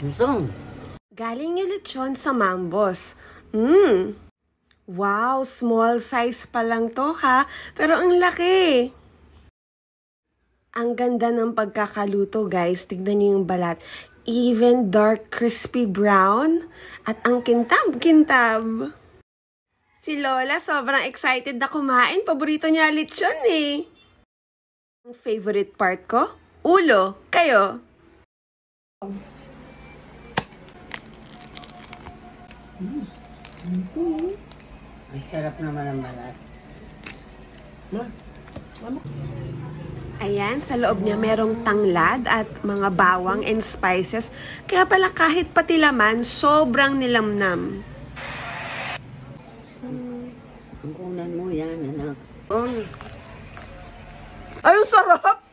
Gusto. Galing yung lechon sa Mambos. Mmm. Wow, small size pa lang to ha. Pero ang laki. Ang ganda ng pagkakaluto guys. Tignan niyo yung balat. Even dark crispy brown. At ang kintab-kintab. Si Lola sobrang excited na kumain. Paborito niya lechon eh. Ang favorite part ko? Ulo. Kayo? Ang sarap naman ang balat. Ayan, sa loob niya merong tanglad at mga bawang and spices. Kaya pala kahit pati laman, sobrang nilamnam. Ang kunan mo yan, anak. Ay, ang sarap!